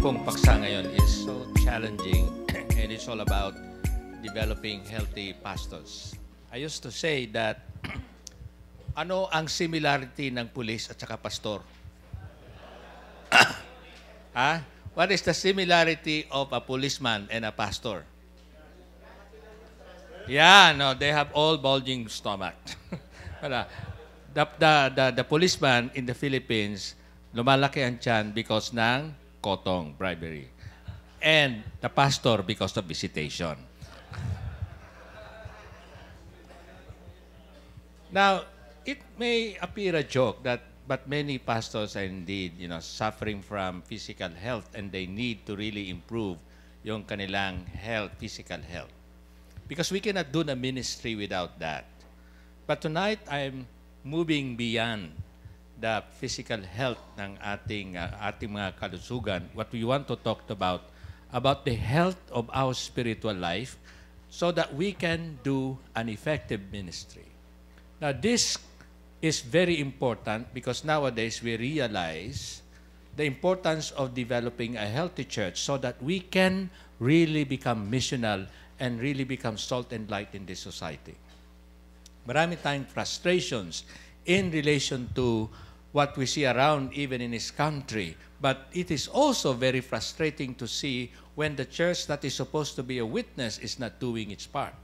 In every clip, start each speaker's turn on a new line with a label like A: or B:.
A: pong paksa ngayon is so challenging and it's all about developing healthy pastors. I used to say that ano ang similarity ng pulis at saka pastor? ha? What is the similarity of a policeman and a pastor? Yeah, no, they have all bulging stomach. Wala. the, the, the, the policeman in the Philippines, lumalaki ang tiyan because ng kotong, bribery. And the pastor because of visitation. Now, it may appear a joke that but many pastors are indeed, you know, suffering from physical health and they need to really improve yung kanilang health, physical health. Because we cannot do the ministry without that. But tonight, I'm moving beyond the physical health ng ating, uh, ating mga kalusugan. What we want to talk about, about the health of our spiritual life so that we can do an effective ministry. Now, this is very important because nowadays we realize the importance of developing a healthy church so that we can really become missional and really become salt and light in this society. Marami tayong frustrations in relation to what we see around even in this country. But it is also very frustrating to see when the church that is supposed to be a witness is not doing its part.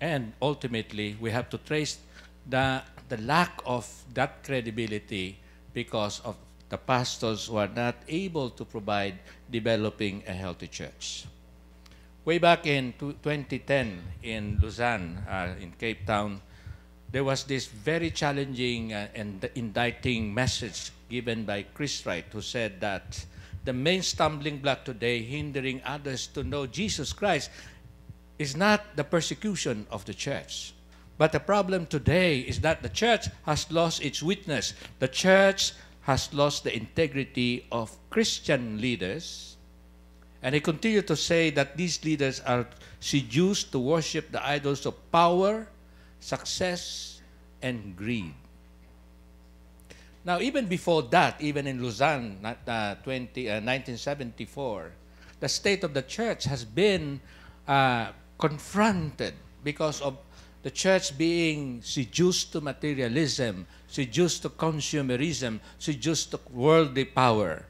A: And ultimately, we have to trace the, the lack of that credibility because of the pastors who are not able to provide developing a healthy church. Way back in 2010 in Lausanne, uh, in Cape Town, there was this very challenging uh, and indicting message given by Chris Wright, who said that the main stumbling block today hindering others to know Jesus Christ is not the persecution of the church. But the problem today is that the church has lost its witness. The church has lost the integrity of Christian leaders. And he continued to say that these leaders are seduced to worship the idols of power, success, and greed. Now, even before that, even in Lausanne, uh, 20, uh, 1974, the state of the church has been uh, confronted because of the church being seduced to materialism, seduced to consumerism, seduced to worldly power.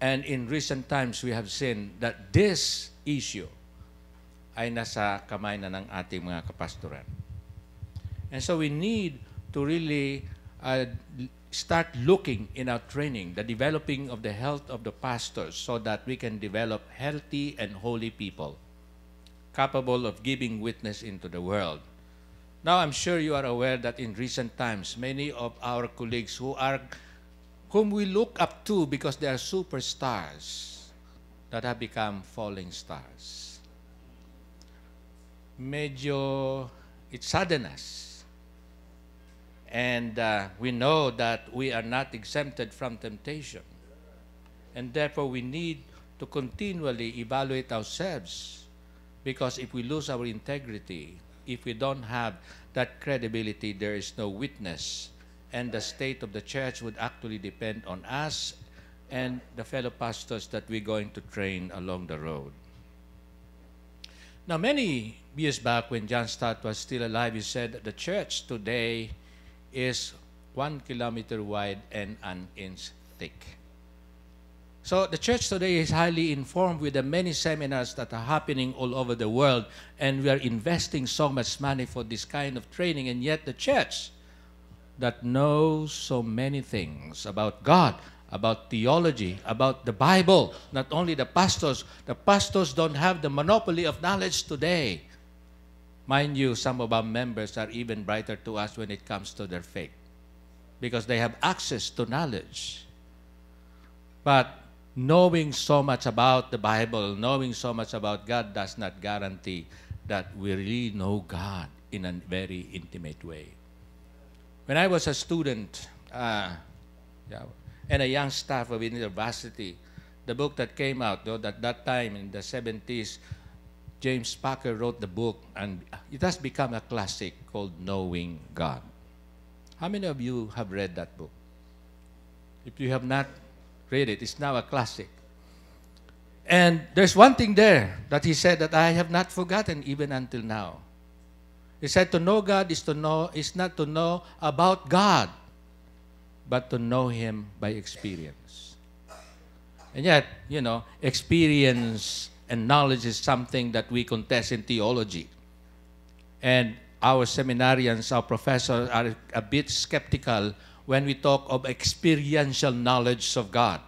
A: And in recent times, we have seen that this issue ay nasa kamay na ng ating mga kapastoran. And so we need to really uh, start looking in our training, the developing of the health of the pastors so that we can develop healthy and holy people capable of giving witness into the world. Now, I'm sure you are aware that in recent times, many of our colleagues who are, whom we look up to because they are superstars, that have become falling stars. Medyo, it saddens us. And uh, we know that we are not exempted from temptation. And therefore, we need to continually evaluate ourselves because if we lose our integrity, if we don't have that credibility, there is no witness. And the state of the church would actually depend on us and the fellow pastors that we're going to train along the road. Now, many years back when John Stott was still alive, he said that the church today is one kilometer wide and an inch thick. So the church today is highly informed with the many seminars that are happening all over the world, and we are investing so much money for this kind of training, and yet the church that knows so many things about God, about theology, about the Bible, not only the pastors, the pastors don't have the monopoly of knowledge today. Mind you, some of our members are even brighter to us when it comes to their faith because they have access to knowledge. But knowing so much about the Bible, knowing so much about God does not guarantee that we really know God in a very intimate way. When I was a student uh, and a young staff of university, the book that came out, though, at that time in the 70s, James Packer wrote the book, and it has become a classic called Knowing God. How many of you have read that book? If you have not read it. It's now a classic. And there's one thing there that he said that I have not forgotten even until now. He said to know God is to know is not to know about God, but to know him by experience. And yet, you know, experience and knowledge is something that we contest in theology. And our seminarians, our professors are a bit skeptical when we talk of experiential knowledge of God.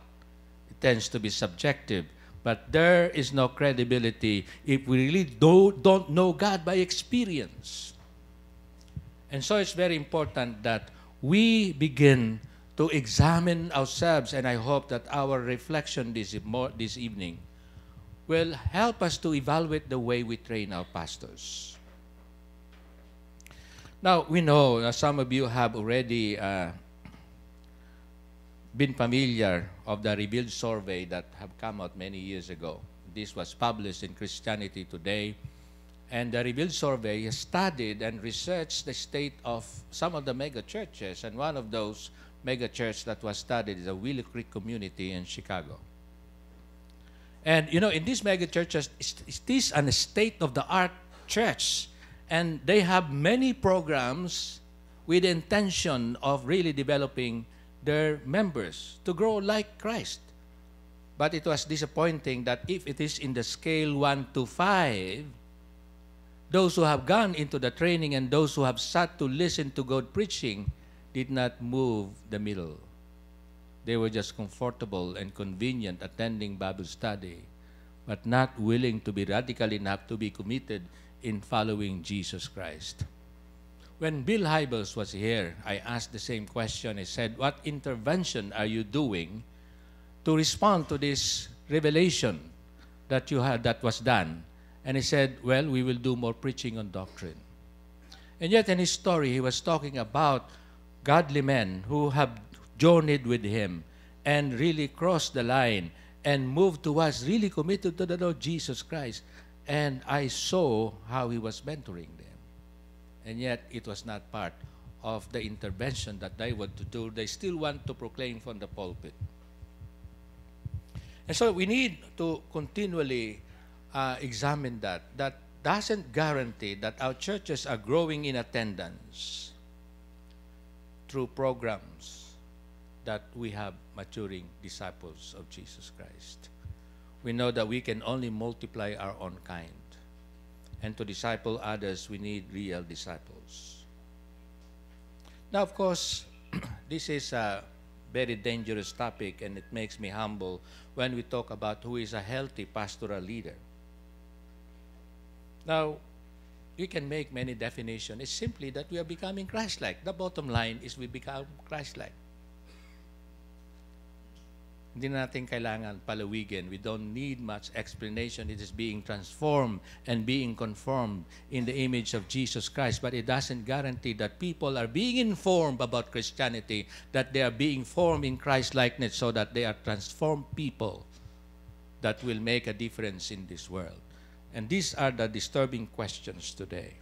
A: It tends to be subjective. But there is no credibility if we really do, don't know God by experience. And so it's very important that we begin to examine ourselves, and I hope that our reflection this, this evening will help us to evaluate the way we train our pastors. Now, we know uh, some of you have already uh, been familiar of the Revealed survey that have come out many years ago. This was published in Christianity Today. And the Revealed survey studied and researched the state of some of the mega churches. And one of those mega churches that was studied is the Willow Creek community in Chicago. And you know, in these mega churches, it is a state of the art church and they have many programs with the intention of really developing their members to grow like Christ. But it was disappointing that if it is in the scale 1 to 5, those who have gone into the training and those who have sat to listen to God preaching did not move the middle. They were just comfortable and convenient attending Bible study, but not willing to be radical enough to be committed in following Jesus Christ. When Bill Hybels was here, I asked the same question. I said, What intervention are you doing to respond to this revelation that you had that was done? And he said, Well, we will do more preaching on doctrine. And yet in his story, he was talking about godly men who have journeyed with him and really crossed the line and moved towards really committed to the Lord Jesus Christ. And I saw how he was mentoring them. And yet, it was not part of the intervention that they want to do. They still want to proclaim from the pulpit. And so we need to continually uh, examine that. That doesn't guarantee that our churches are growing in attendance through programs that we have maturing disciples of Jesus Christ we know that we can only multiply our own kind. And to disciple others, we need real disciples. Now, of course, this is a very dangerous topic, and it makes me humble when we talk about who is a healthy pastoral leader. Now, you can make many definitions. It's simply that we are becoming Christ-like. The bottom line is we become Christ-like. Hindi natin kailangan palawigin. We don't need much explanation. It is being transformed and being conformed in the image of Jesus Christ. But it doesn't guarantee that people are being informed about Christianity, that they are being formed in Christ likeness so that they are transformed people that will make a difference in this world. And these are the disturbing questions today.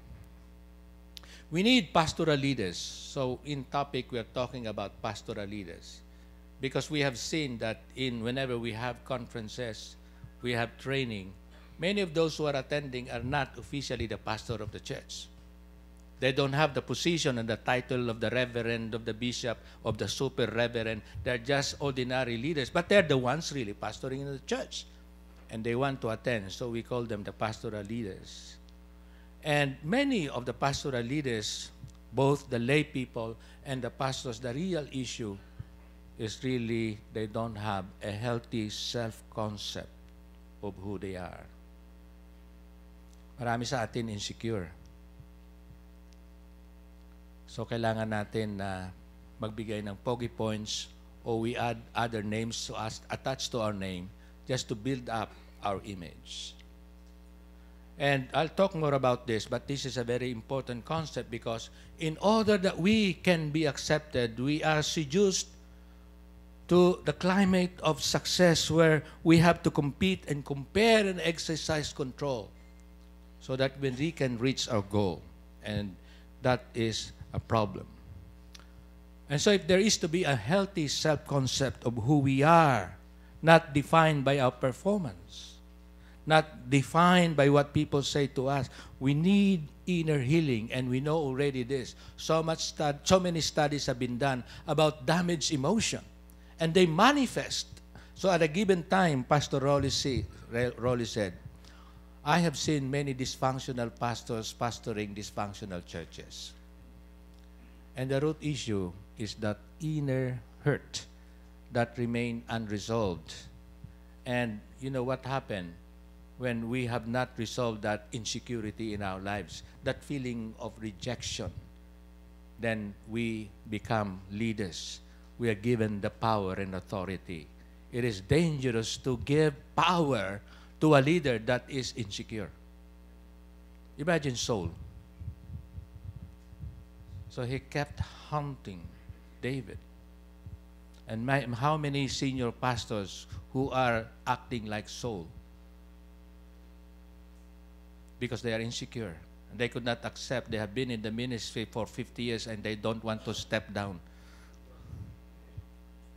A: We need pastoral leaders. So in topic, we are talking about pastoral leaders because we have seen that in whenever we have conferences, we have training, many of those who are attending are not officially the pastor of the church. They don't have the position and the title of the reverend, of the bishop, of the super reverend. They're just ordinary leaders, but they're the ones really pastoring in the church. And they want to attend, so we call them the pastoral leaders. And many of the pastoral leaders, both the lay people and the pastors, the real issue is really they don't have a healthy self-concept of who they are. Marami sa atin insecure. So kailangan natin na magbigay ng pogi points or we add other names to us attached to our name just to build up our image. And I'll talk more about this, but this is a very important concept because in order that we can be accepted, we are seduced to the climate of success where we have to compete and compare and exercise control so that when we can reach our goal. And that is a problem. And so if there is to be a healthy self-concept of who we are, not defined by our performance,
B: not defined by what people say to us. We need inner healing, and we know already this. So much so many studies have been done about damaged emotion, and they manifest. So at a given time, Pastor Rowley, say, Rowley said, I have seen many dysfunctional pastors pastoring dysfunctional churches. And the root issue is that inner hurt that remain unresolved. And you know what happened when we have not resolved that insecurity in our lives, that feeling of rejection, then we become leaders. We are given the power and authority. It is dangerous to give power to a leader that is insecure. Imagine Saul. So he kept hunting David. And my, how many senior pastors who are acting like Saul? Because they are insecure. They could not accept. They have been in the ministry for 50 years and they don't want to step down.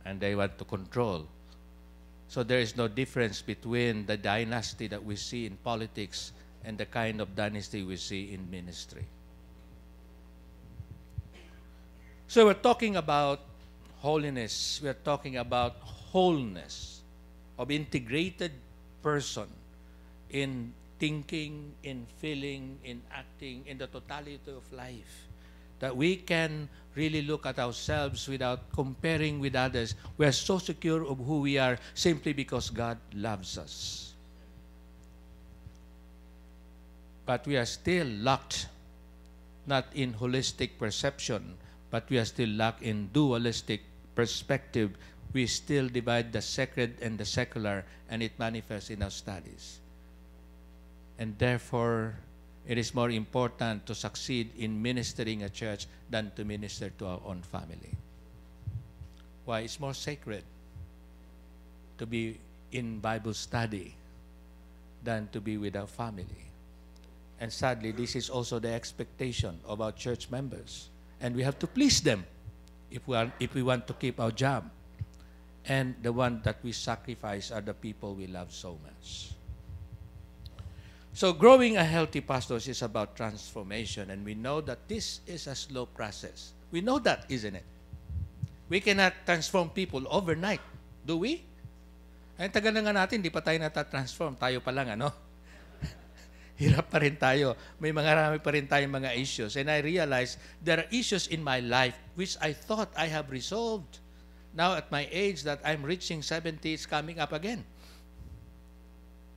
B: And they want to control. So there is no difference between the dynasty that we see in politics and the kind of dynasty we see in ministry. So we're talking about holiness. We're talking about wholeness of integrated person in thinking, in feeling, in acting, in the totality of life that we can really look at ourselves without comparing with others. We are so secure of who we are simply because God loves us. But we are still locked not in holistic perception, but we are still locked in dualistic perspective. We still divide the sacred and the secular, and it manifests in our studies. And therefore, it is more important to succeed in ministering a church than to minister to our own family. Why? It's more sacred to be in Bible study than to be with our family. And sadly, this is also the expectation of our church members. And we have to please them if we, are, if we want to keep our job. And the one that we sacrifice are the people we love so much. So growing a healthy pastors is about transformation, and we know that this is a slow process. We know that, isn't it? We cannot transform people overnight, do we? Ay, tagal na nga natin, di pa tayo natatransform. Tayo pa lang, ano? Hirap pa rin tayo. May mga rami pa rin tayong mga issues. And I realize there are issues in my life which I thought I have resolved. Now at my age that I'm reaching 70, it's coming up again.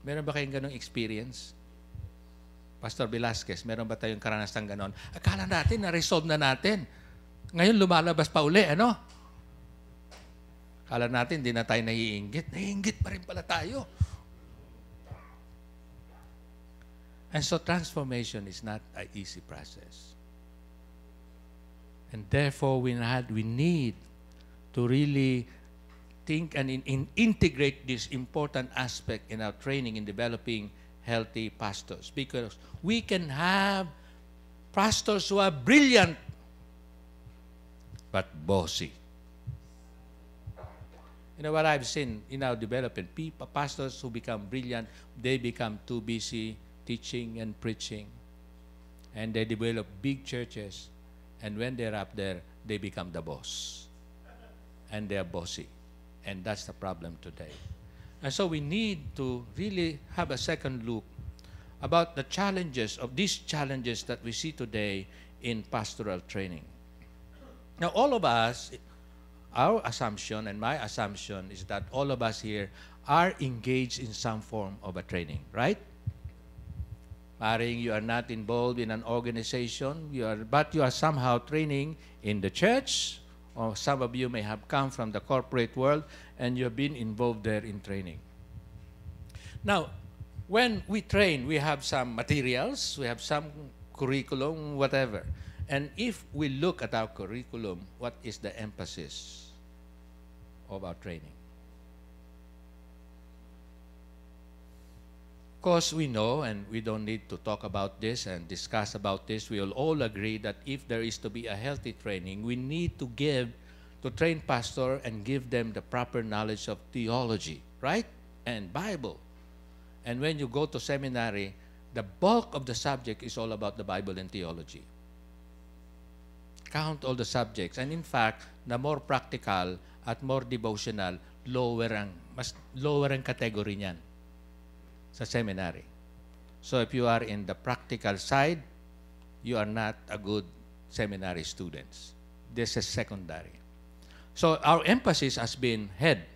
B: Meron ba kayong ganong experience? Pastor Velasquez, meron ba tayong karanasang ganon? Akala natin, na-resolve na natin. Ngayon, lumalabas pa uli, ano? Akala natin, hindi na tayo naiinggit. Naiinggit pa rin pala tayo. And so transformation is not an easy process. And therefore, we, had, we need to really think and in, in integrate this important aspect in our training in developing healthy pastors because we can have pastors who are brilliant but bossy. You know what I've seen in our development? People, pastors who become brilliant, they become too busy teaching and preaching. And they develop big churches. And when they're up there, they become the boss. And they're bossy. And that's the problem today. And so we need to really have a second look about the challenges of these challenges that we see today in pastoral training. Now, all of us, our assumption and my assumption is that all of us here are engaged in some form of a training, right? Maring you are not involved in an organization, you are, but you are somehow training in the church, or some of you may have come from the corporate world and you've been involved there in training. Now, when we train, we have some materials, we have some curriculum, whatever. And if we look at our curriculum, what is the emphasis of our training? Course, we know, and we don't need to talk about this and discuss about this. We will all agree that if there is to be a healthy training, we need to give to train pastor and give them the proper knowledge of theology, right? And Bible. And when you go to seminary, the bulk of the subject is all about the Bible and theology. Count all the subjects. And in fact, the more practical at more devotional, lower ang, mas lower ang category niyan sa seminary. So if you are in the practical side, you are not a good seminary students. This is secondary. So our emphasis has been head,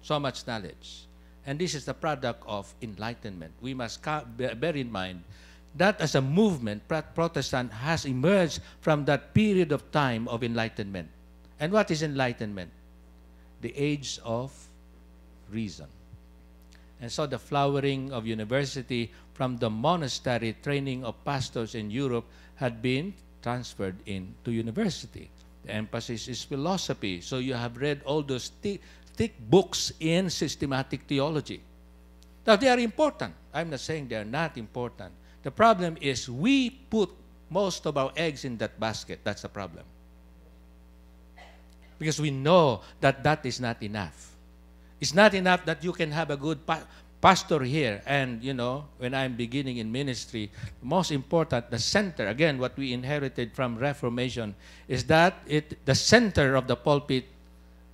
B: so much knowledge. And this is the product of enlightenment. We must bear in mind that as a movement, Protestant has emerged from that period of time of enlightenment. And what is enlightenment? The age of reason. And so the flowering of university from the monastery training of pastors in Europe had been transferred into university. The emphasis is philosophy. So you have read all those thick, thick books in systematic theology. Now they are important. I'm not saying they are not important. The problem is we put most of our eggs in that basket. That's the problem. Because we know that that is not enough. It's not enough that you can have a good pa- pastor here. And, you know, when I'm beginning in ministry, most important, the center, again, what we inherited from Reformation, is that it, the center of the pulpit,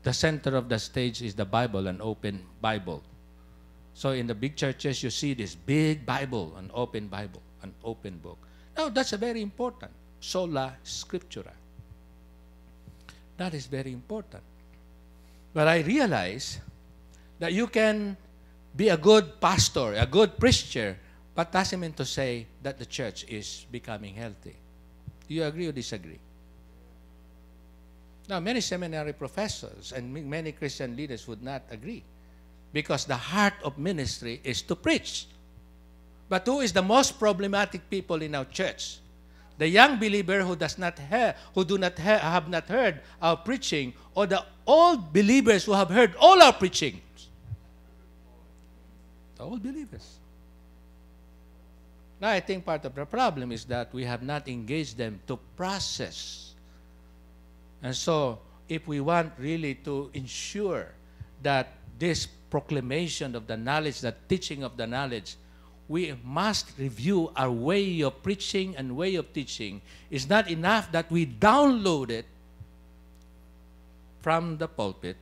B: the center of the stage is the Bible, an open Bible. So in the big churches, you see this big Bible, an open Bible, an open book. Now, that's a very important. Sola Scriptura. That is very important. But I realize that you can be a good pastor, a good preacher, but doesn't mean to say that the church is becoming healthy. Do you agree or disagree? Now, many seminary professors and many Christian leaders would not agree because the heart of ministry is to preach. But who is the most problematic people in our church? The young believer who does not hear, who do not hear, have not heard our preaching, or the old believers who have heard all our preaching all believers. Now, I think part of the problem is that we have not engaged them to process. And so, if we want really to ensure that this proclamation of the knowledge, the teaching of the knowledge, we must review our way of preaching and way of teaching. It's not enough that we download it from the pulpit.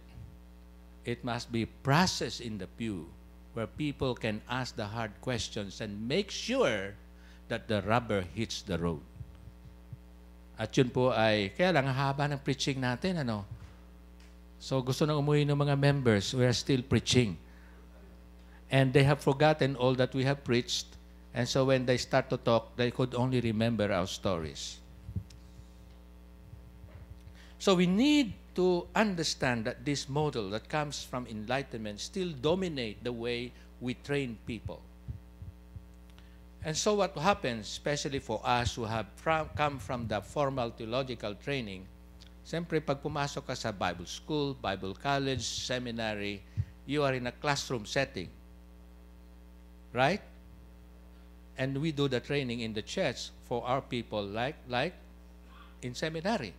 B: It must be processed in the pew where people can ask the hard questions and make sure that the rubber hits the road. At yun po ay, kaya lang haba ng preaching natin, ano? So gusto nang umuwi ng mga members, we are still preaching. And they have forgotten all that we have preached. And so when they start to talk, they could only remember our stories. So we need to understand that this model that comes from enlightenment still dominate the way we train people. And so what happens, especially for us who have from, come from the formal theological training, siyempre pag pumasok ka sa Bible school, Bible college, seminary, you are in a classroom setting. Right? And we do the training in the church for our people like, like in seminary.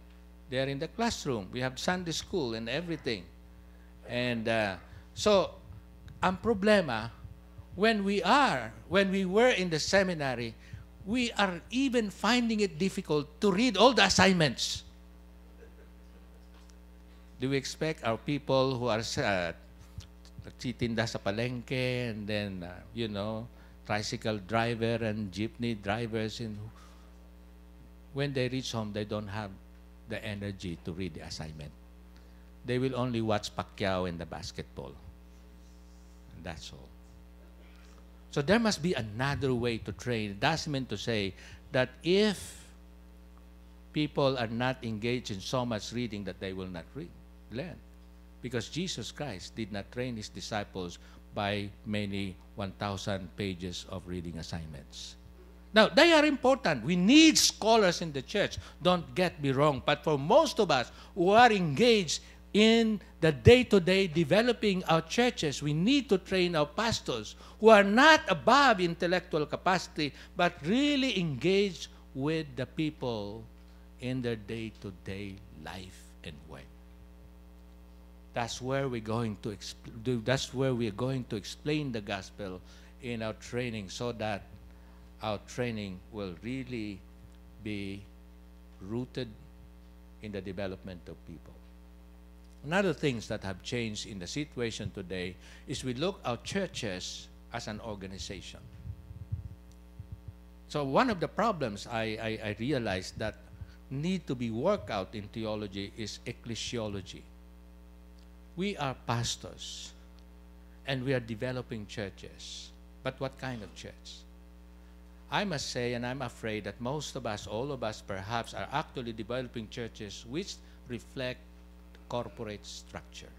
B: They are in the classroom. We have Sunday school and everything. And uh, so, ang problema, when we are, when we were in the seminary, we are even finding it difficult to read all the assignments. Do we expect our people who are uh, nagtitinda sa palengke and then, uh, you know, tricycle driver and jeepney drivers, and when they reach home, they don't have the energy to read the assignment. They will only watch Pacquiao in the basketball. And that's all. So there must be another way to train. It doesn't mean to say that if people are not engaged in so much reading that they will not read, learn. Because Jesus Christ did not train his disciples by many 1,000 pages of reading assignments. Now, they are important. We need scholars in the church. Don't get me wrong. But for most of us who are engaged in the day to day developing our churches, we need to train our pastors who are not above intellectual capacity, but really engaged with the people in their day to day life and work. That's where we're going to that's where we're going to explain the gospel in our training so that our training will really be rooted in the development of people. Another things that have changed in the situation today is we look at churches as an organization. So one of the problems I, I, I realized that need to be worked out in theology is ecclesiology. We are pastors and we are developing churches. But what kind of church? I must say, and I'm afraid that most of us, all of us perhaps, are actually developing churches which reflect corporate structure.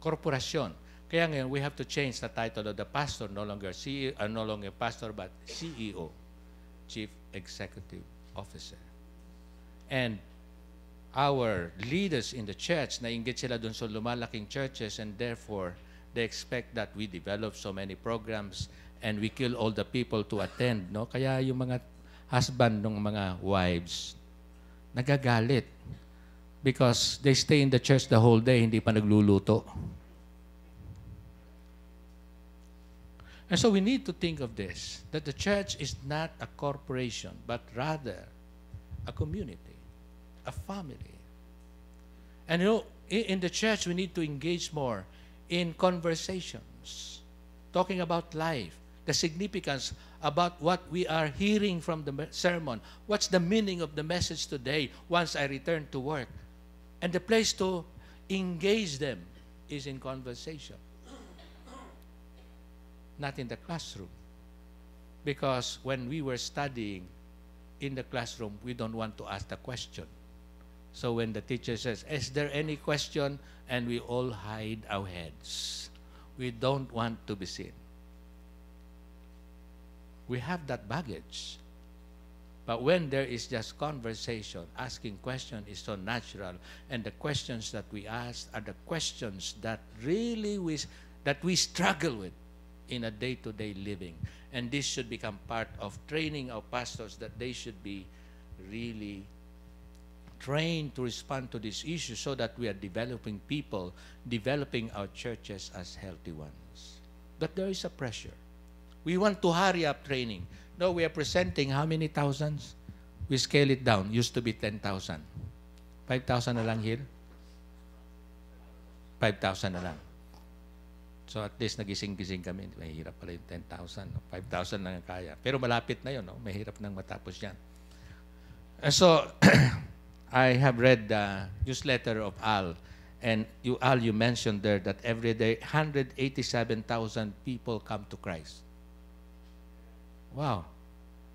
B: Corporation. Kaya ngayon, we have to change the title of the pastor, no longer CEO, uh, no longer pastor, but CEO, Chief Executive Officer. And our leaders in the church, nainggit sila dun sa lumalaking churches and therefore, they expect that we develop so many programs and we kill all the people to attend. No? Kaya yung mga husband ng mga wives, nagagalit because they stay in the church the whole day, hindi pa nagluluto. And so we need to think of this, that the church is not a corporation, but rather a community, a family. And you know, in the church, we need to engage more in conversations, talking about life, the significance about what we are hearing from the sermon. What's the meaning of the message today once I return to work? And the place to engage them is in conversation not in the classroom. Because when we were studying in the classroom, we don't want to ask the question. So when the teacher says, Is there any question? And we all hide our heads. We don't want to be seen. We have that baggage. But when there is just conversation, asking questions is so natural, and the questions that we ask are the questions that really we, that we struggle with in a day-to-day living. And this should become part of training our pastors that they should be really trained to respond to this issue so that we are developing people, developing our churches as healthy ones. But there is a pressure. We want to hurry up training. No, we are presenting how many thousands? We scale it down. Used to be 10,000. 5,000 na lang here? 5,000 na lang. So at least nagising-gising kami. Mahirap pala yung 10,000. 5,000 lang kaya. Pero malapit na yun. No? Mahirap nang matapos yan. And so, I have read the newsletter of Al. And you, Al, you mentioned there that every day, 187,000 people come to Christ. Wow.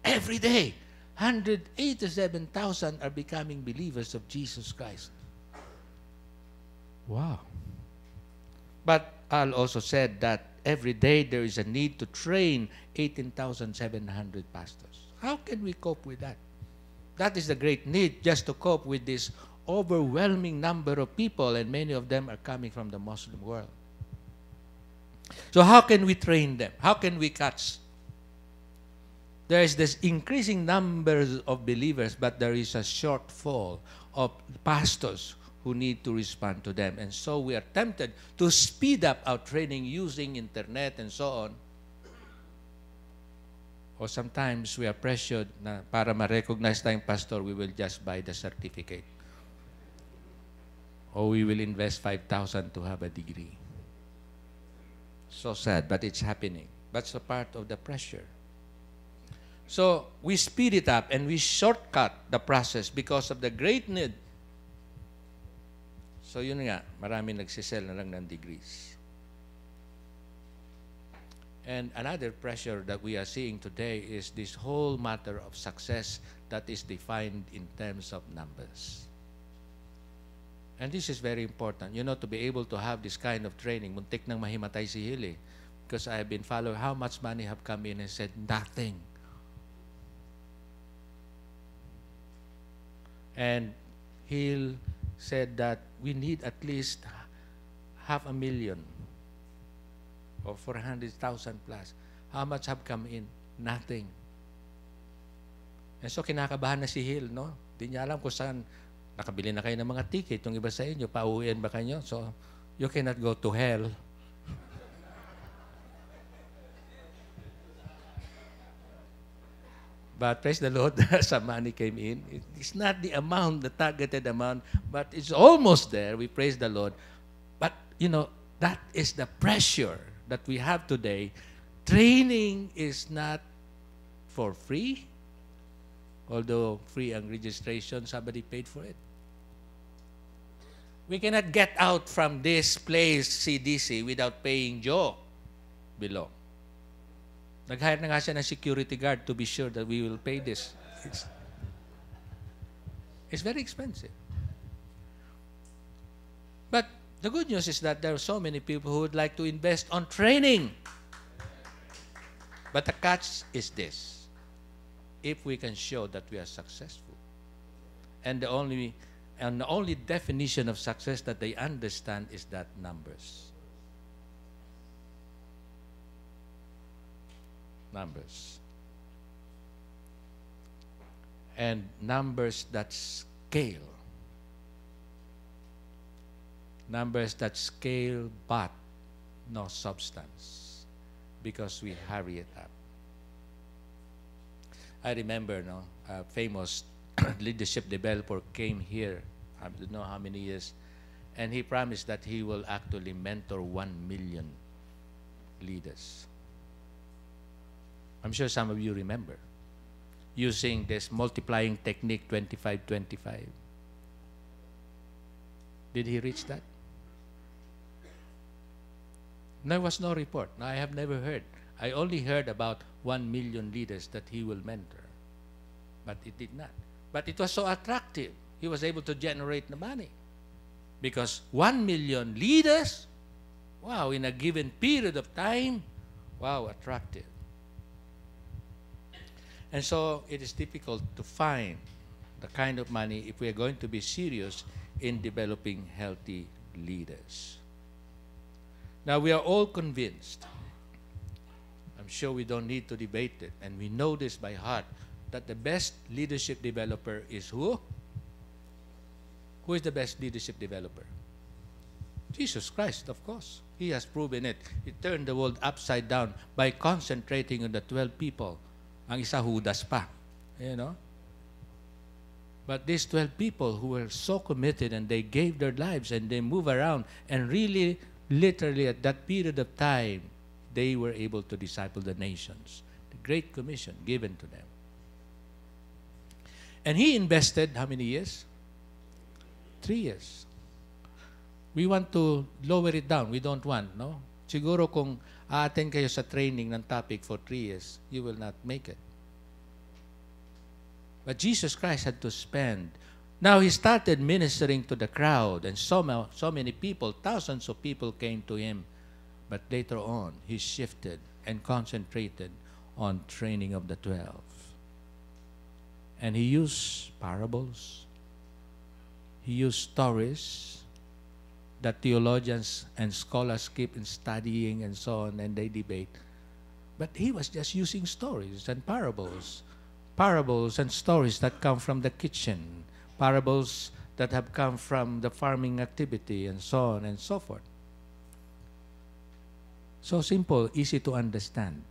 B: Every day, 187,000 are becoming believers of Jesus Christ. Wow. But Al also said that every day there is a need to train 18,700 pastors. How can we cope with that? That is the great need just to cope with this overwhelming number of people, and many of them are coming from the Muslim world. So, how can we train them? How can we catch? There is this increasing numbers of believers, but there is a shortfall of pastors who need to respond to them. And so we are tempted to speed up our training using internet and so on. Or sometimes we are pressured na para ma-recognize tayong pastor, we will just buy the certificate. Or we will invest 5,000 to have a degree. So sad, but it's happening. That's a part of the pressure. So we speed it up and we shortcut the process because of the great need So yun nga, marami nagsisell na lang ng degrees. And another pressure that we are seeing today is this whole matter of success that is defined in terms of numbers. And this is very important, you know, to be able to have this kind of training. Muntik nang mahimatay si Hill eh. Because I have been following how much money have come in and said, nothing. And Hill said that we need at least half a million or 400,000 plus. How much have come in? Nothing. And so kinakabahan na si Hill, no? Hindi niya alam kung saan nakabili na kayo ng mga ticket. Yung iba sa inyo, pauwiin ba kayo? So, you cannot go to hell. But praise the Lord, some money came in. It's not the amount, the targeted amount, but it's almost there. We praise the Lord. But, you know, that is the pressure that we have today. Training is not for free, although free and registration, somebody paid for it. We cannot get out from this place, CDC, without paying Joe below. Nag-hire na nga siya ng security guard to be sure that we will pay this. It's, it's very expensive. But the good news is that there are so many people who would like to invest on training. But the catch is this. If we can show that we are successful. And the only and the only definition of success that they understand is that numbers. Numbers. And numbers that scale. Numbers that scale but no substance because we hurry it up. I remember no, a famous leadership developer came here, I don't know how many years, and he promised that he will actually mentor one million leaders. I'm sure some of you remember using this multiplying technique 25 25. Did he reach that? There was no report. I have never heard. I only heard about one million leaders that he will mentor, but it did not. But it was so attractive. He was able to generate the money. Because one million leaders, wow, in a given period of time, wow, attractive. And so it is difficult to find the kind of money if we are going to be serious in developing healthy leaders. Now, we are all convinced, I'm sure we don't need to debate it, and we know this by heart, that the best leadership developer is who? Who is the best leadership developer? Jesus Christ, of course. He has proven it. He turned the world upside down by concentrating on the 12 people. Ang isa Judas pa. You know? But these 12 people who were so committed and they gave their lives and they move around and really, literally at that period of time, they were able to disciple the nations. The Great Commission given to them. And he invested how many years? Three years. We want to lower it down. We don't want, no? Siguro kung aaten kayo sa training ng topic for three years, you will not make it. But Jesus Christ had to spend. Now he started ministering to the crowd, and so, so many people, thousands of people came to him. But later on, he shifted and concentrated on training of the twelve. And he used parables. He used stories that theologians and scholars keep in studying and so on, and they debate. But he was just using stories and parables. Parables and stories that come from the kitchen. Parables that have come from the farming activity and so on and so forth. So simple, easy to understand.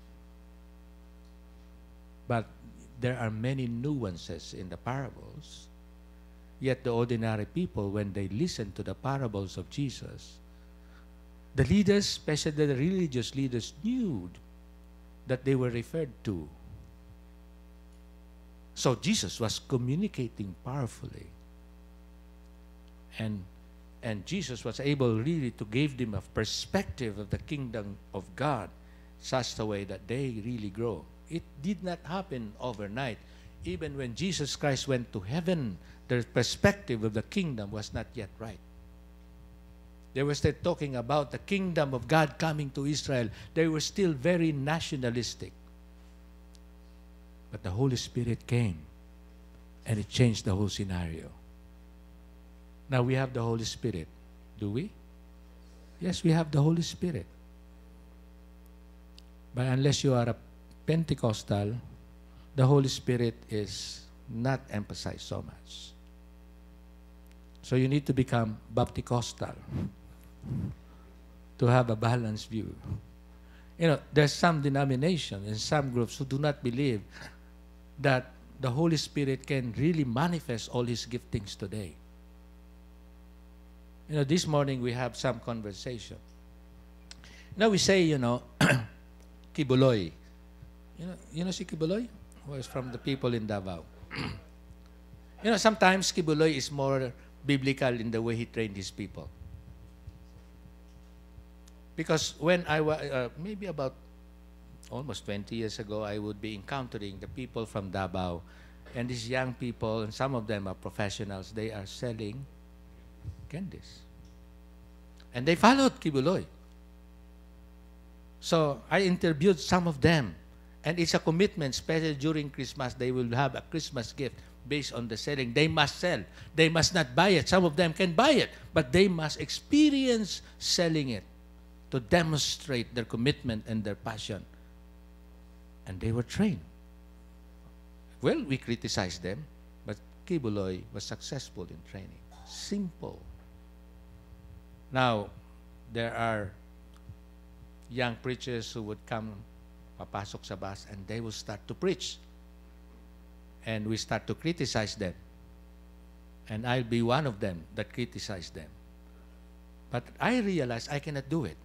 B: But there are many nuances in the parables. Yet the ordinary people, when they listen to the parables of Jesus, the leaders, especially the religious leaders, knew that they were referred to. So Jesus was communicating powerfully. And, and Jesus was able really to give them a perspective of the kingdom of God such a way that they really grow. It did not happen overnight. Even when Jesus Christ went to heaven, the perspective of the kingdom was not yet right. They were still talking about the kingdom of God coming to Israel. They were still very nationalistic. But the Holy Spirit came and it changed the whole scenario. Now we have the Holy Spirit. Do we? Yes, we have the Holy Spirit. But unless you are a Pentecostal, the Holy Spirit is not emphasized so much. So you need to become Bapticostal to have a balanced view. You know, there's some denomination and some groups who do not believe that the Holy Spirit can really manifest all His giftings today. You know, this morning we have some conversation. Now we say, you know, Quiboloy. You know, you know si Quiboloy? Who is from the people in Davao. you know, sometimes Quiboloy is more biblical in the way he trained his people. Because when I was, uh, maybe about almost 20 years ago, I would be encountering the people from Davao. And these young people, and some of them are professionals, they are selling candies. And they followed Quiboloy. So I interviewed some of them. And it's a commitment, especially during Christmas, they will have a Christmas gift based on the selling. They must sell. They must not buy it. Some of them can buy it, but they must experience selling it to demonstrate their commitment and their passion. And they were trained. Well, we criticized them, but Kibuloy was successful in training. Simple. Now, there are young preachers who would come, papasok sa bus, and they will start to preach. And we start to criticize them. And I'll be one of them that criticize them. But I realize I cannot do it.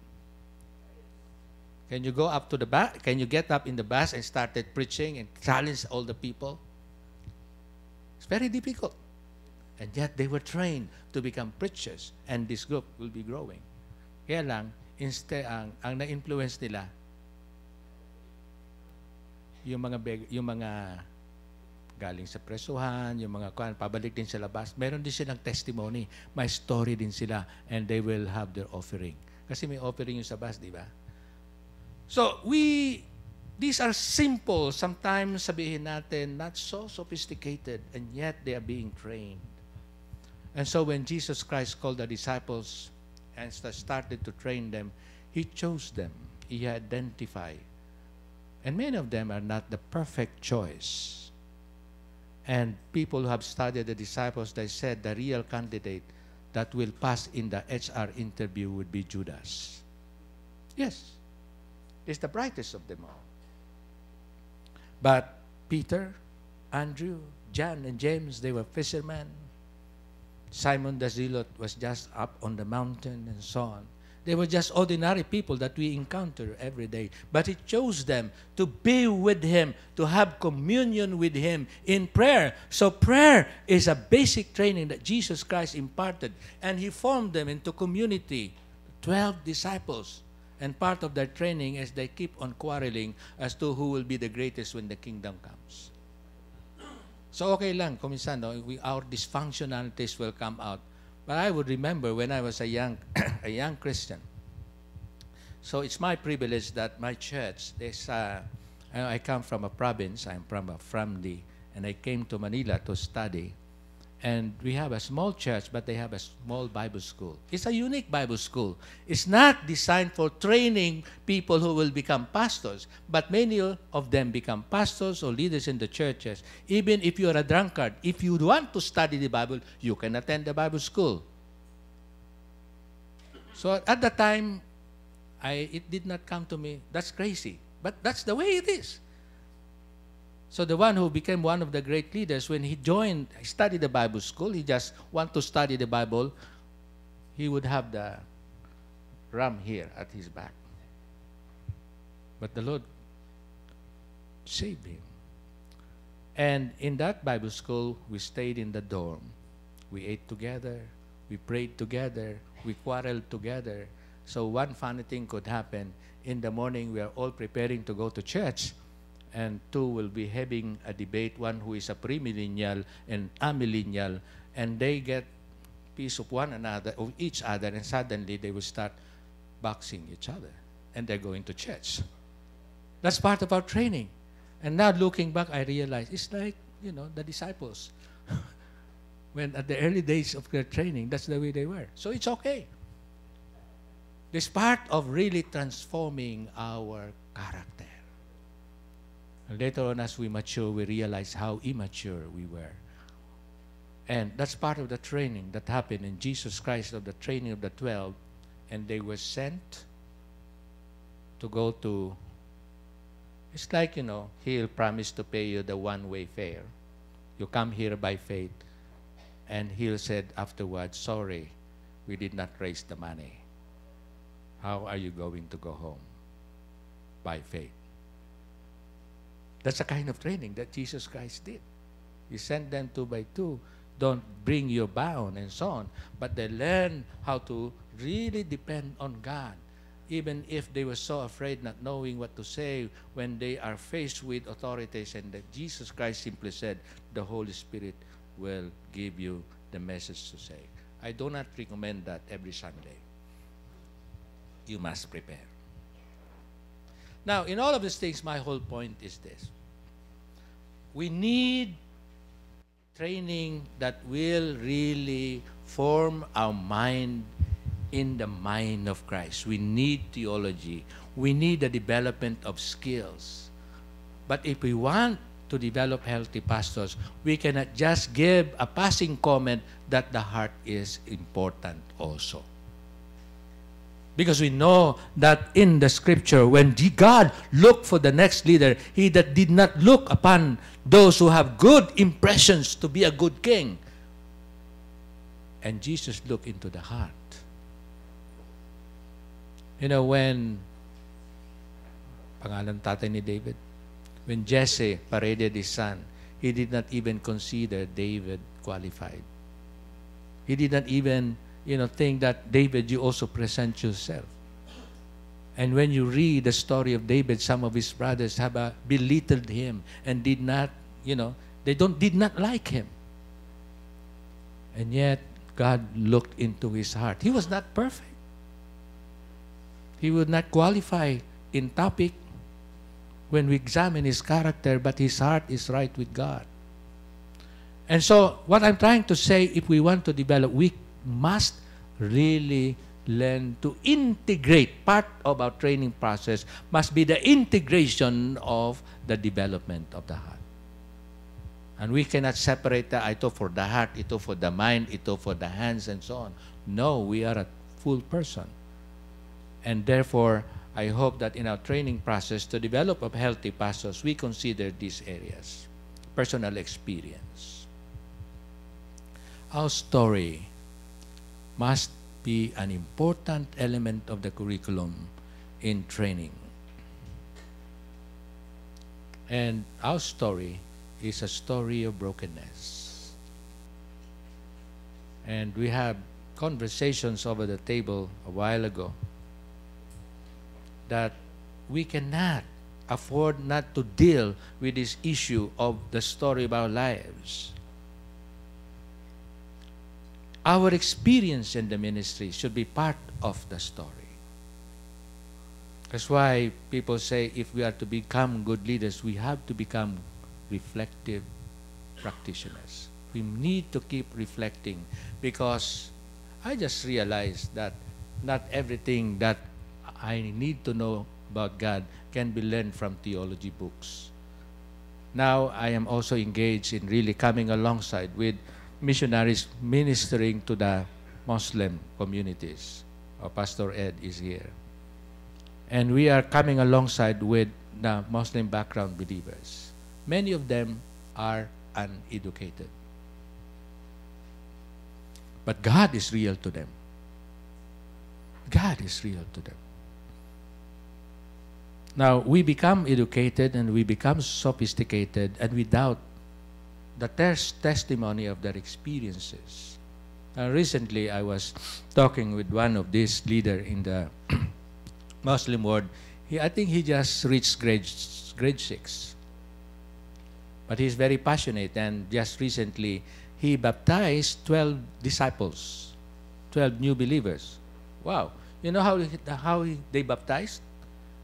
B: Can you go up to the bus? Can you get up in the bus and started preaching and challenge all the people? It's very difficult. And yet they were trained to become preachers and this group will be growing. Kaya lang, instead ang ang na-influence nila yung mga beg, yung mga galing sa presuhan, yung mga kuan pabalik din sa labas. Meron din silang testimony. May story din sila and they will have their offering. Kasi may offering yung sa bus, di ba? So, we these are simple, sometimes sabihin natin, not so sophisticated, and yet they are being trained. And so when Jesus Christ called the disciples and started to train them, He chose them. He identified. And many of them are not the perfect choice. And people who have studied the disciples, they said the real candidate that will pass in the HR interview would be Judas. Yes, he's the brightest of them all. But Peter, Andrew, John, and James, they were fishermen. Simon the Zealot was just up on the mountain and so on. They were just ordinary people that we encounter every day. But He chose them to be with Him, to have communion with Him in prayer. So, prayer is a basic training that Jesus Christ imparted. And He formed them into community 12 disciples. And part of their training is they keep on quarreling as to who will be the greatest when the kingdom comes. So okay lang, kuminsan, no, our dysfunctionalities will come out. But I would remember when I was a young, a young Christian. So it's my privilege that my church, this, uh, I come from a province, I'm from a family, and I came to Manila to study. And we have a small church, but they have a small Bible school. It's a unique Bible school. It's not designed for training people who will become pastors, but many of them become pastors or leaders in the churches. Even if you're a drunkard, if you want to study the Bible, you can attend the Bible school. So at the time, I, it did not come to me, that's crazy. But that's the way it is. So the one who became one of the great leaders, when he joined, he studied the Bible school, he just want to study the Bible, he would have the ram here at his back. But the Lord saved him. And in that Bible school, we stayed in the dorm. We ate together, we prayed together, we quarreled together. So one funny thing could happen. In the morning, we are all preparing to go to church and two will be having a debate, one who is a premillennial and amillennial, and they get piece of one another, of each other, and suddenly they will start boxing each other, and they're going to church. That's part of our training. And now looking back, I realize it's like, you know, the disciples. when at the early days of their training, that's the way they were. So it's okay. It's part of really transforming our character. Later on, as we mature, we realize how immature we were. And that's part of the training that happened in Jesus Christ of the training of the 12. And they were sent to go to It's like, you know, He'll promise to pay you the one way fare. You come here by faith, and He'll said afterwards, Sorry, we did not raise the money. How are you going to go home? By faith. That's the kind of training that Jesus Christ did. He sent them two by two. Don't bring your bound and so on. But they learn how to really depend on God even if they were so afraid not knowing what to say when they are faced with authorities and that Jesus Christ simply said the Holy Spirit will give you the message to say. I do not recommend that every Sunday. You must prepare. Now, in all of these things, my whole point is this. We need training that will really form our mind in the mind of Christ. We need theology. We need the development of skills. But if we want to develop healthy pastors, we cannot just give a passing comment that the heart is important also. Because we know that in the scripture, when God looked for the next leader, he that did not look upon those who have good impressions to be a good king. And Jesus looked into the heart. You know, when, pangalan tatay ni David, when Jesse paraded his son, he did not even consider David qualified. He did not even, you know, think that David, you also present yourself. And when you read the story of David, some of his brothers have uh, belittled him and did not, you know, they don't did not like him. And yet God looked into his heart. He was not perfect. He would not qualify in topic when we examine his character, but his heart is right with God. And so, what I'm trying to say, if we want to develop, we must really learn to integrate. Part of our training process must be the integration of the development of the heart. And we cannot separate the ito for the heart, ito for the mind, ito for the hands, and so on. No, we are a full person. And therefore, I hope that in our training process to develop a healthy pastors, we consider these areas. Personal experience. Our story must be an important element of the curriculum in training. And our story is a story of brokenness. And we had conversations over the table a while ago that we cannot afford not to deal with this issue of the story of our lives. Our experience in the ministry should be part of the story. That's why people say if we are to become good leaders, we have to become reflective practitioners. We need to keep reflecting because I just realized that not everything that I need to know about God can be learned from theology books. Now I am also engaged in really coming alongside with missionaries ministering to the Muslim communities. Our Pastor Ed is here. And we are coming alongside with the Muslim background believers. Many of them are uneducated. But God is real to them. God is real to them. Now, we become educated and we become sophisticated and we doubt the tes- testimony of their experiences. Uh, recently, I was talking with one of these leader in the Muslim world. He, I think he just reached grade, grade 6. But he's very passionate and just recently he baptized 12 disciples, 12 new believers. Wow. You know how, how they baptized?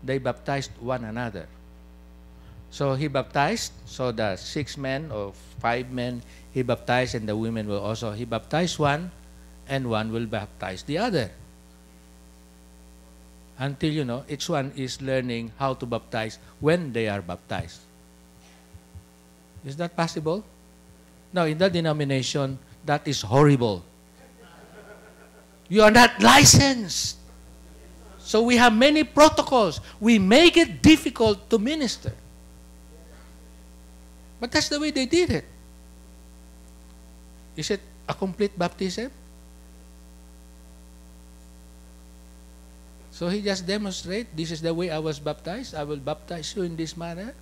B: they baptized one another. So he baptized, so the six men or five men he baptized, and the women will also, he baptized one, and one will baptize the other. Until, you know, each one is learning how to baptize when they are baptized. Is that possible? No, in that denomination, that is horrible. You are not licensed. So we have many protocols. We make it difficult to minister. But that's the way they did it. Is it a complete baptism? So he just demonstrate, this is the way I was baptized. I will baptize you in this manner.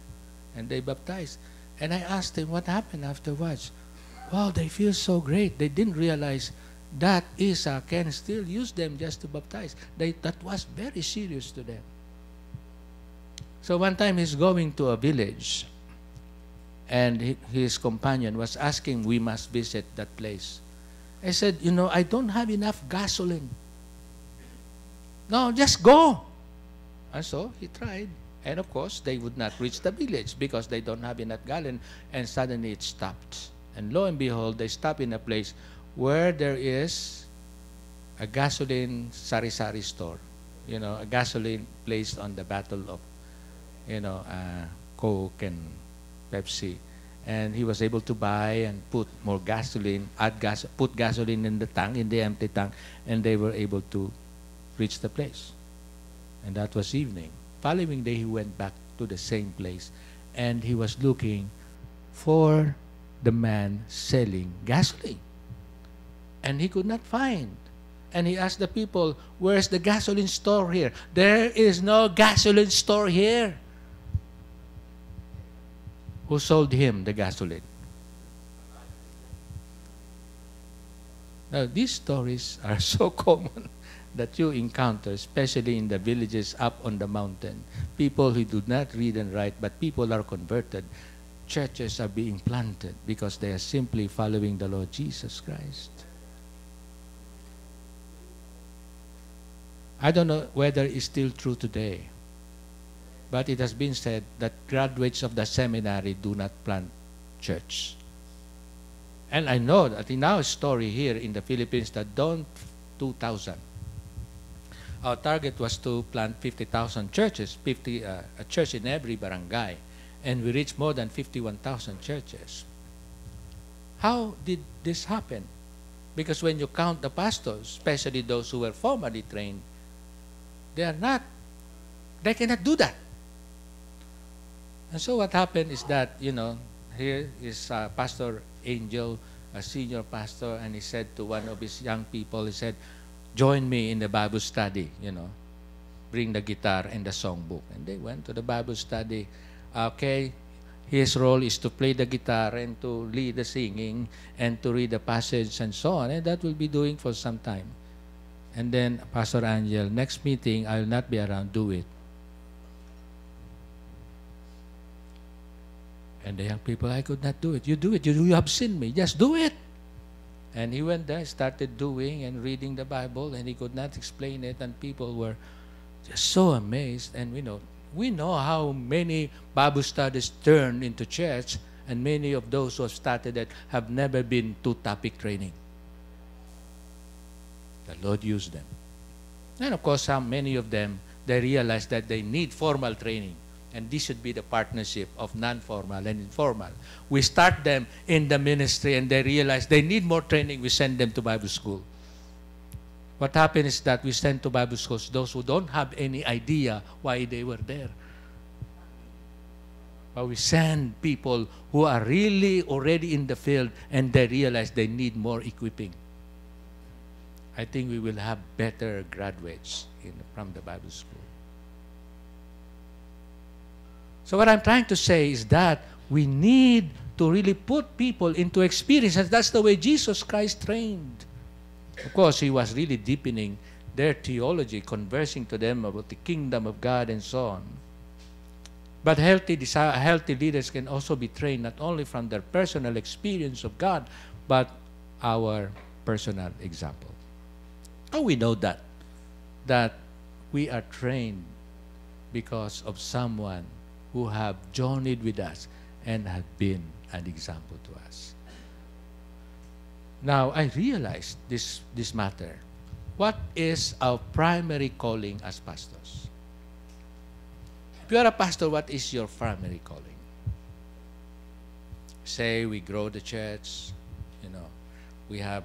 B: And they baptized. And I asked him what happened afterwards. Wow, they feel so great. They didn't realize that Isa can still use them just to baptize. They, that was very serious to them. So one time he's going to a village and his companion was asking, we must visit that place. I said, you know, I don't have enough gasoline. No, just go. And so he tried. And of course, they would not reach the village because they don't have enough gallon. And suddenly it stopped. And lo and behold, they stop in a place where there is a gasoline sari-sari store. You know, a gasoline placed on the battle of, you know, uh, Coke and Pepsi. And he was able to buy and put more gasoline, add gas, put gasoline in the tank, in the empty tank, and they were able to reach the place. And that was evening. Following day, he went back to the same place, and he was looking for the man selling gasoline. And he could not find. And he asked the people, Where's the gasoline store here? There is no gasoline store here. Who sold him the gasoline? Now, these stories are so common that you encounter, especially in the villages up on the mountain. People who do not read and write, but people are converted. Churches are being planted because they are simply following the Lord Jesus Christ. I don't know whether it's still true today. But it has been said that graduates of the seminary do not plant church. And I know that in our story here in the Philippines that DAWN 2,000. Our target was to plant 50,000 churches, 50, uh, a church in every barangay. And we reached more than 51,000 churches. How did this happen? Because when you count the pastors, especially those who were formally trained, they are not, they cannot do that. And so what happened is that, you know, here is uh, Pastor Angel, a senior pastor, and he said to one of his young people, he said, join me in the Bible study, you know. Bring the guitar and the songbook. And they went to the Bible study. Okay, his role is to play the guitar and to lead the singing and to read the passage and so on. And that will be doing for some time. And then, Pastor Angel, next meeting, I will not be around, do it. And the young people, I could not do it. You do it. You, you have seen me. Just do it. And he went there, started doing and reading the Bible, and he could not explain it, and people were just so amazed. And we know, we know how many Bible studies turned into church, and many of those who have started it have never been to topic training. The Lord used them. And of course, how many of them, they realized that they need formal training. And this should be the partnership of non-formal and informal. We start them in the ministry and they realize they need more training. We send them to Bible school. What happened is that we send to Bible schools those who don't have any idea why they were there. But we send people who are really already in the field and they realize they need more equipping. I think we will have better graduates in, from the Bible school. So what I'm trying to say is that we need to really put people into experience. And that's the way Jesus Christ trained. Of course, he was really deepening their theology, conversing to them about the kingdom of God and so on. But healthy, healthy leaders can also be trained not only from their personal experience of God, but our personal example. How we know that? That we are trained because of someone who have journeyed with us and have been an example to us. Now, I realized this, this matter. What is our primary calling as pastors? If you are a pastor, what is your primary calling? Say we grow the church, you know, we have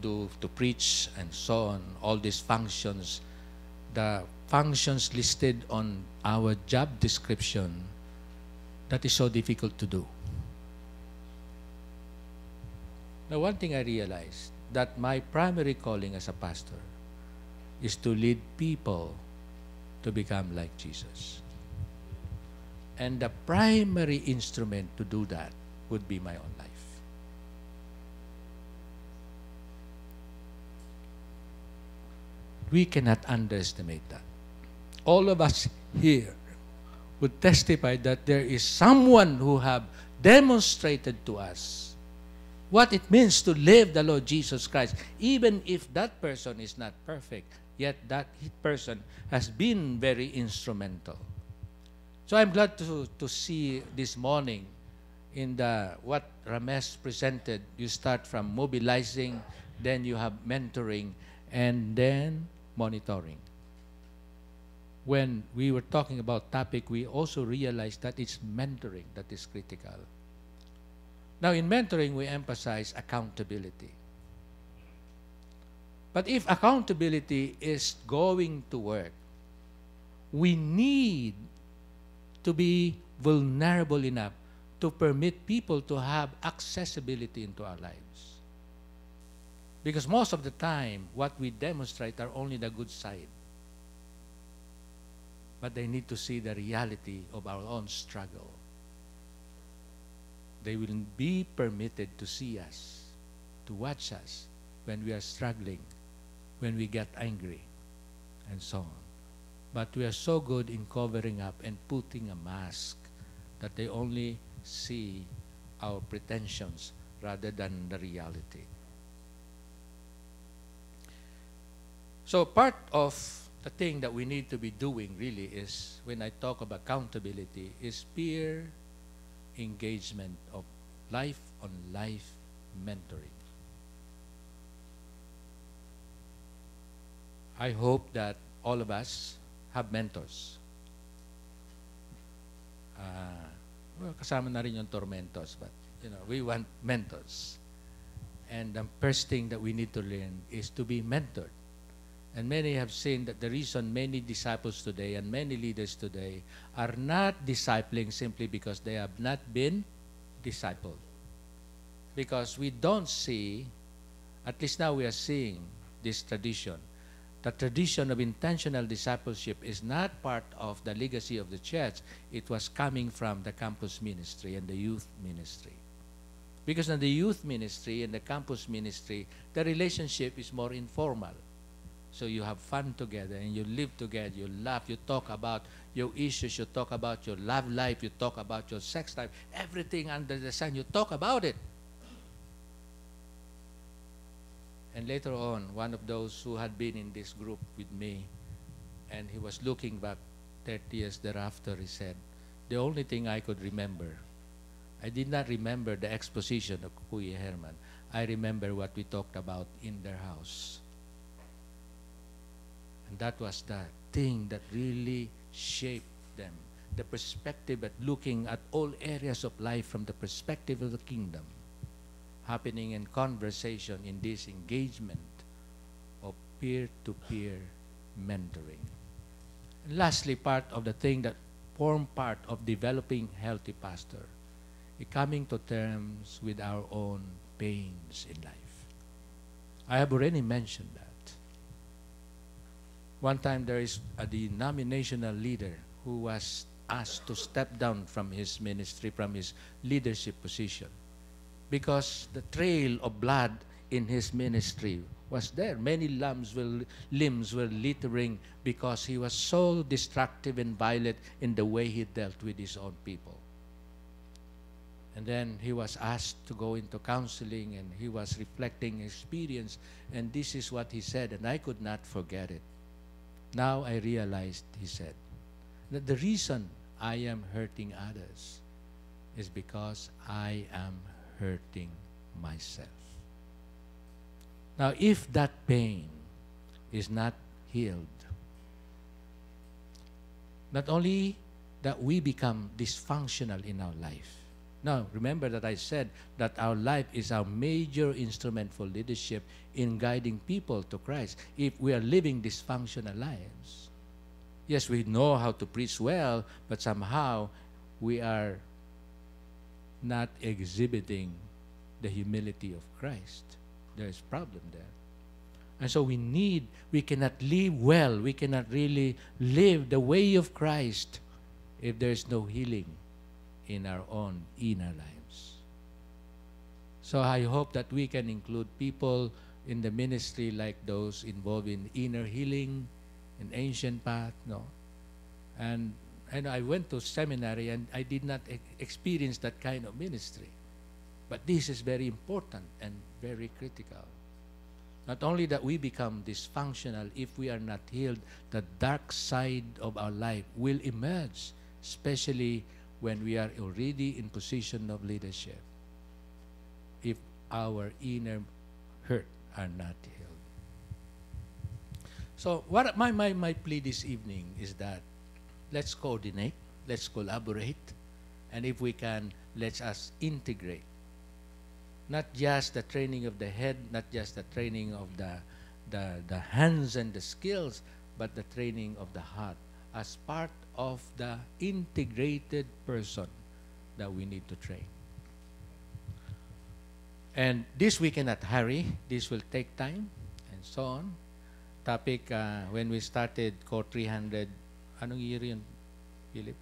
B: do to preach and so on, all these functions the functions listed on our job description that is so difficult to do. Now, one thing I realized that my primary calling as a pastor is to lead people to become like Jesus. And the primary instrument to do that would be my own life. We cannot underestimate that. All of us here would testify that there is someone who have demonstrated to us what it means to live the Lord Jesus Christ, even if that person is not perfect, yet that person has been very instrumental. So I'm glad to, to see this morning in the what Ramesh presented, you start from mobilizing, then you have mentoring, and then monitoring. When we were talking about topic, we also realized that it's mentoring that is critical. Now, in mentoring, we emphasize accountability. But if accountability is going to work, we need to be vulnerable enough to permit people to have accessibility into our lives. Because most of the time, what we demonstrate are only the good side. But they need to see the reality of our own struggle. They will be permitted to see us, to watch us when we are struggling, when we get angry, and so on. But we are so good in covering up and putting a mask that they only see our pretensions rather than the reality. So part of the thing that we need to be doing really is when I talk about accountability is peer engagement of life on life mentoring. I hope that all of us have mentors. Uh, well, kasama na rin yung tormentos, but you know, we want mentors. And the first thing that we need to learn is to be mentored. And many have seen that the reason many disciples today and many leaders today are not discipling simply because they have not been discipled. Because we don't see, at least now we are seeing this tradition, the tradition of intentional discipleship is not part of the legacy of the church. It was coming from the campus ministry and the youth ministry. Because in the youth ministry and the campus ministry, the relationship is more informal. So you have fun together and you live together, you laugh, you talk about your issues, you talk about your love life, you talk about your sex life, everything under the sun, you talk about it. And later on, one of those who had been in this group with me, and he was looking back 30 years thereafter, he said, The only thing I could remember, I did not remember the exposition of Kuya Herman. I remember what we talked about in their house. And that was the thing that really shaped them. The perspective at looking at all areas of life from the perspective of the kingdom happening in conversation in this engagement of peer-to-peer mentoring. And lastly, part of the thing that form part of developing healthy pastor is coming to terms with our own pains in life. I have already mentioned that. One time there is a denominational leader who was asked to step down from his ministry, from his leadership position because the trail of blood in his ministry was there. Many limbs were, limbs were littering because he was so destructive and violent in the way he dealt with his own people. And then he was asked to go into counseling and he was reflecting experience. And this is what he said, and I could not forget it. Now I realized, he said, that the reason I am hurting others is because I am hurting myself. Now, if that pain is not healed, not only that we become dysfunctional in our life. Now, remember that I said that our life is our major instrument for leadership in guiding people to Christ. If we are living dysfunctional lives, Yes, we know how to preach well, but somehow we are not exhibiting the humility of Christ. There is problem there. And so we need, we cannot live well, we cannot really live the way of Christ if there is no healing in our own inner lives. So I hope that we can include people in the ministry like those involved in inner healing, in ancient path, no. And and I went to seminary and I did not e- experience that kind of ministry. But this is very important and very critical. Not only that we become dysfunctional if we are not healed, the dark side of our life will emerge, especially when we are already in position of leadership. If our inner hurt are not healed. So what my, my, my plea this evening is that let's coordinate, let's collaborate, and if we can, let us integrate. Not just the training of the head, not just the training of the, the, the hands and the skills, but the training of the heart as part of the integrated person that we need to train. And this we cannot hurry. This will take time and so on. Topic, uh, when we started Core 300, anong year yun, Philip?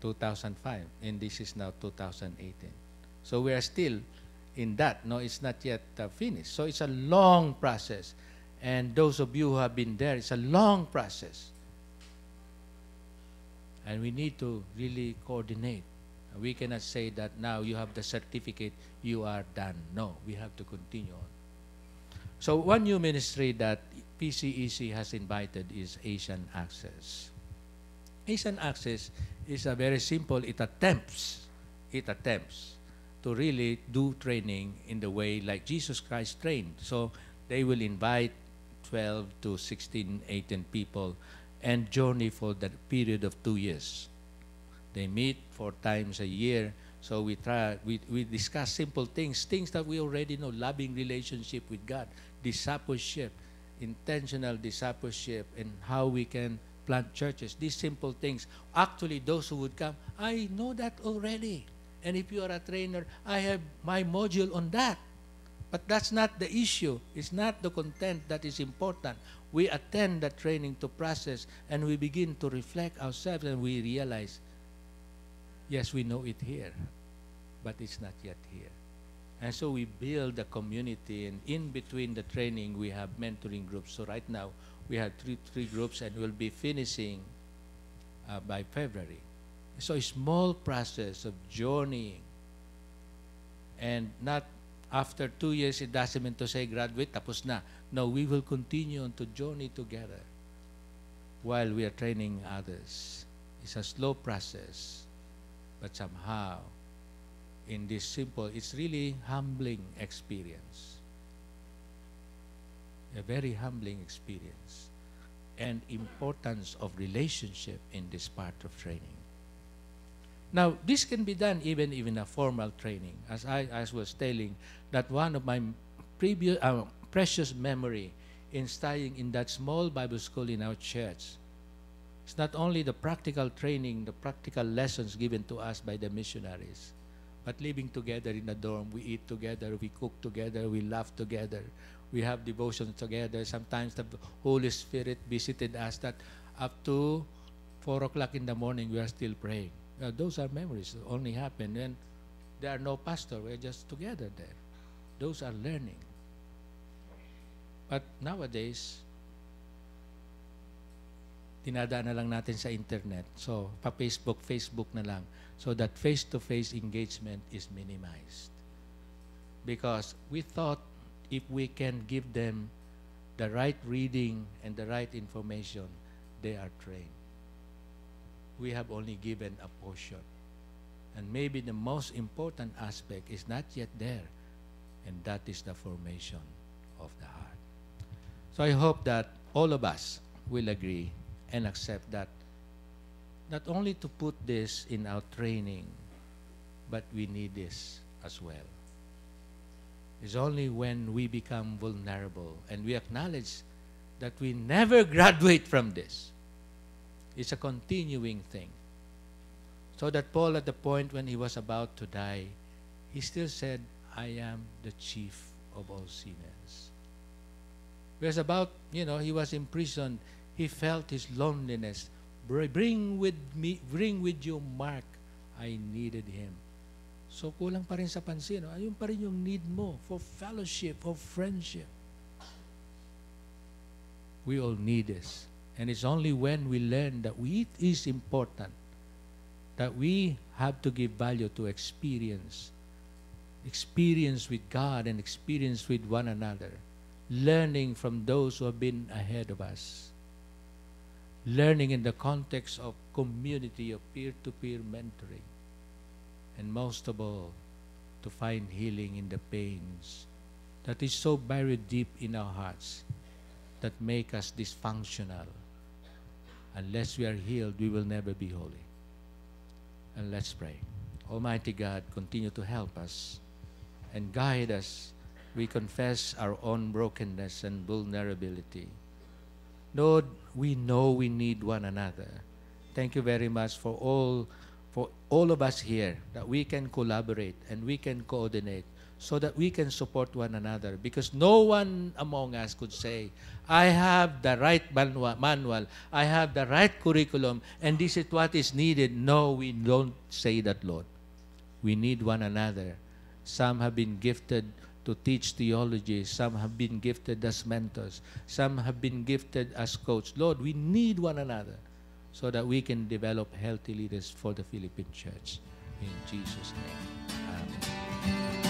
B: 2005. And this is now 2018. So we are still in that. No, it's not yet uh, finished. So it's a long process. And those of you who have been there, it's a long process. And we need to really coordinate. We cannot say that now you have the certificate, you are done. No, we have to continue on. So one new ministry that PCEC has invited is Asian Access. Asian Access is a very simple, it attempts, it attempts to really do training in the way like Jesus Christ trained. So they will invite 12 to 16, 18 people and journey for the period of two years. They meet four times a year. So we try, we, we discuss simple things, things that we already know, loving relationship with God, discipleship, intentional discipleship, and how we can plant churches. These simple things. Actually, those who would come, I know that already. And if you are a trainer, I have my module on that. But that's not the issue. It's not the content that is important. We attend the training to process and we begin to reflect ourselves and we realize, yes, we know it here, but it's not yet here. And so we build a community, and in between the training, we have mentoring groups. So right now, we have three, three groups, and we'll be finishing uh, by February. So a small process of journeying, and not after two years, it doesn't mean to say graduate, tapos na. No, we will continue on to journey together while we are training others. It's a slow process, but somehow in this simple, it's really humbling experience. A very humbling experience. And importance of relationship in this part of training. Now, this can be done even in a formal training. As I, as was telling, that one of my previous, uh, precious memory in studying in that small Bible school in our church, it's not only the practical training, the practical lessons given to us by the missionaries, but living together in a dorm, we eat together, we cook together, we laugh together, we have devotions together. Sometimes the Holy Spirit visited us that up to 4 o'clock in the morning, we are still praying. Those are memories that only happen when there are no pastor. We're just together there. Those are learning. But nowadays, tinadaan na lang natin sa internet. So, pa-Facebook, Facebook na lang. So that face-to-face engagement is minimized. Because we thought if we can give them the right reading and the right information, they are trained. We have only given a portion. And maybe the most important aspect is not yet there, and that is the formation of the heart. So I hope that all of us will agree and accept that not only to put this in our training, but we need this as well. It's only when we become vulnerable and we acknowledge that we never graduate from this. It's a continuing thing. So that Paul, at the point when he was about to die, he still said, I am the chief of all sinners. He was about, you know, he was imprisoned. He felt his loneliness. Bring with me, bring with you Mark. I needed him. So kulang pa rin sa pansin. No? Ayun pa rin yung need mo for fellowship, for friendship. We all need this. And it's only when we learn that we, it is important that we have to give value to experience. Experience with God and experience with one another. Learning from those who have been ahead of us. Learning in the context of community of peer-to-peer mentoring. And most of all, to find healing in the pains that is so buried deep in our hearts that make us dysfunctional. Unless we are healed, we will never be holy. And let's pray. Almighty God, continue to help us and guide us. We confess our own brokenness and vulnerability. Lord, we know we need one another. Thank you very much for all for all of us here that we can collaborate and we can coordinate so that we can support one another because no one among us could say I have the right manual, I have the right curriculum, and this is what is needed. No, we don't say that, Lord. We need one another. Some have been gifted to teach theology. Some have been gifted as mentors. Some have been gifted as coach. Lord, we need one another so that we can develop healthy leaders for the Philippine church. In Jesus' name. Amen.